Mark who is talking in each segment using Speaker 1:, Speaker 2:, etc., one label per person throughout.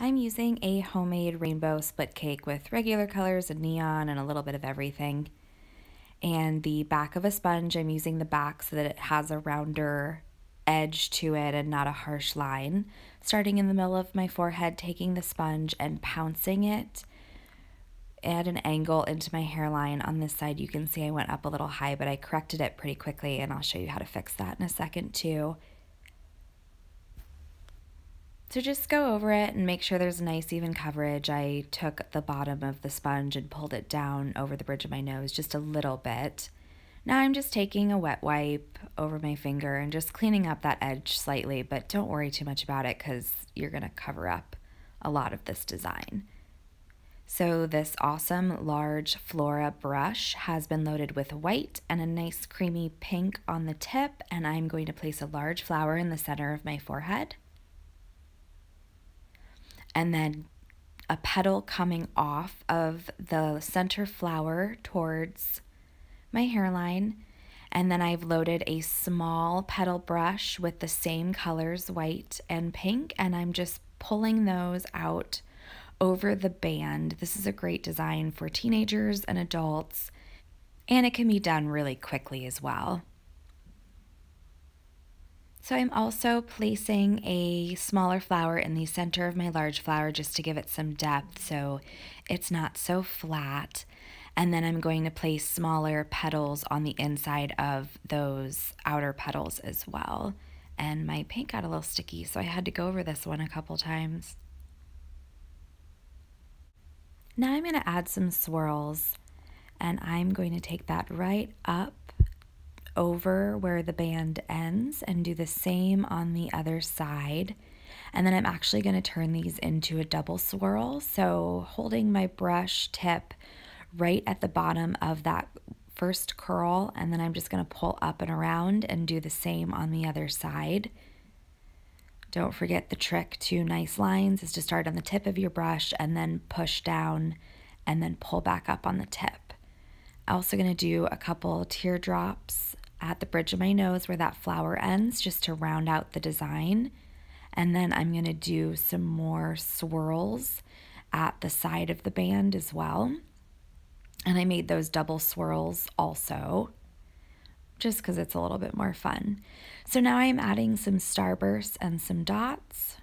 Speaker 1: I'm using a homemade rainbow split cake with regular colors and neon and a little bit of everything. And the back of a sponge, I'm using the back so that it has a rounder edge to it and not a harsh line. Starting in the middle of my forehead, taking the sponge and pouncing it at an angle into my hairline. On this side, you can see I went up a little high, but I corrected it pretty quickly, and I'll show you how to fix that in a second too. So just go over it and make sure there's a nice even coverage. I took the bottom of the sponge and pulled it down over the bridge of my nose just a little bit. Now I'm just taking a wet wipe over my finger and just cleaning up that edge slightly, but don't worry too much about it because you're going to cover up a lot of this design. So this awesome large Flora brush has been loaded with white and a nice creamy pink on the tip, and I'm going to place a large flower in the center of my forehead and then a petal coming off of the center flower towards my hairline. And then I've loaded a small petal brush with the same colors, white and pink, and I'm just pulling those out over the band. This is a great design for teenagers and adults, and it can be done really quickly as well. So I'm also placing a smaller flower in the center of my large flower just to give it some depth so it's not so flat. And then I'm going to place smaller petals on the inside of those outer petals as well. And my paint got a little sticky, so I had to go over this one a couple times. Now I'm going to add some swirls, and I'm going to take that right up over where the band ends and do the same on the other side. And then I'm actually going to turn these into a double swirl. So holding my brush tip right at the bottom of that first curl, and then I'm just going to pull up and around and do the same on the other side. Don't forget the trick to nice lines is to start on the tip of your brush and then push down and then pull back up on the tip. I'm also going to do a couple teardrops at the bridge of my nose where that flower ends just to round out the design. And then I'm going to do some more swirls at the side of the band as well. And I made those double swirls also, just because it's a little bit more fun. So now I'm adding some starbursts and some dots.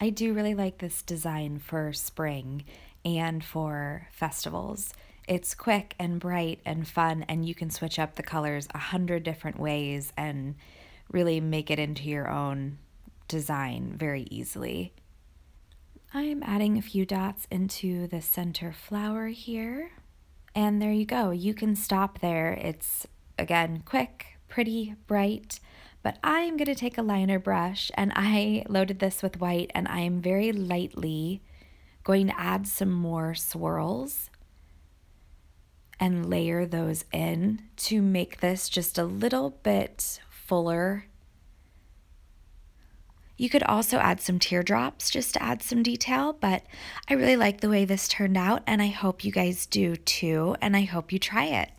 Speaker 1: I do really like this design for spring and for festivals. It's quick and bright and fun, and you can switch up the colors a hundred different ways and really make it into your own design very easily. I'm adding a few dots into the center flower here. And there you go. You can stop there. It's, again, quick, pretty, bright. But I'm going to take a liner brush and I loaded this with white and I am very lightly going to add some more swirls and layer those in to make this just a little bit fuller. You could also add some teardrops just to add some detail, but I really like the way this turned out and I hope you guys do too, and I hope you try it.